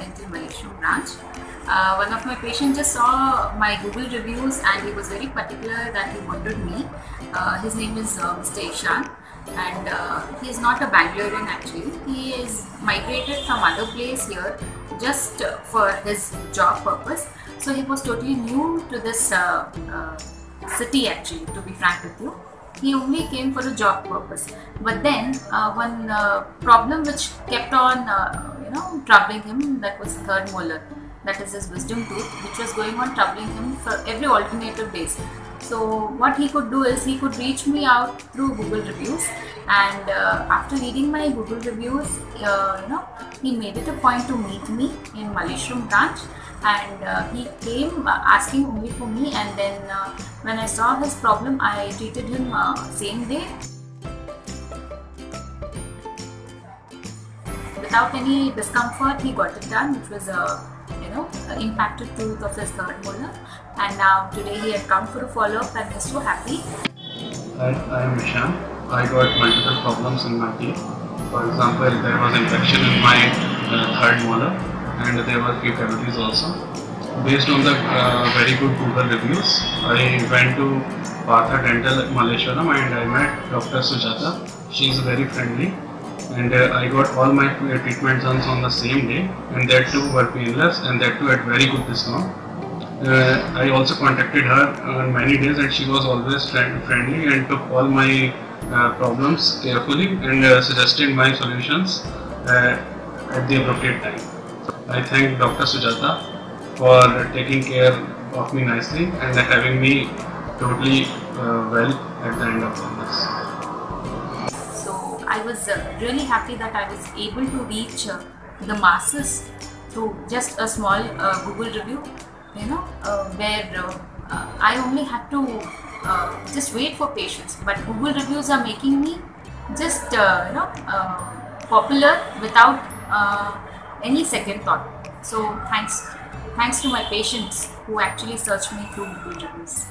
Dental Malleshwaram branch. Uh, one of my patients just saw my Google reviews and he was very particular that he wanted me. Uh, his name is uh, Mr. Ishan and uh, he is not a Bangalorean actually. He is migrated from other place here just for his job purpose. So he was totally new to this uh, uh, city actually to be frank with you he only came for a job purpose. But then uh, one uh, problem which kept on uh, you know troubling him that was third molar. That is his wisdom tooth which was going on troubling him for every alternative days so what he could do is he could reach me out through google reviews. And uh, after reading my google reviews uh, you know he made it a point to meet me in Malleshwaram branch. And uh, he came uh, asking only for me. And then uh, when i saw his problem i treated him uh, same day. Without any discomfort he got it done which was a you know impacted tooth of his third molar. And now today he had come for a follow-up and he's so happy. Hi, I am Ishan. I got multiple problems in my teeth. For example, there was infection in my uh, third molar and there were few cavities also. Based on the uh, very good Google reviews, I went to Partha Dental Malleshwaram and I met Dr. Sujata. She is very friendly and uh, I got all my uh, treatment done on the same day and that too were painless and that too at very good discount. Uh, I also contacted her on many days and she was always friend- friendly and took all my problems carefully and uh, suggested my solutions uh, at the appropriate time. I thank Dr. Sujata for taking care of me nicely and having me totally uh, well at the end of this. so i was uh, really happy that i was able to reach uh, the masses through just a small uh, google review you know uh, where uh, uh, i only had to uh, just wait for patience but google reviews are making me just uh, you know uh, popular without uh, any second thought. So thanks thanks to my patients who actually searched me through google reviews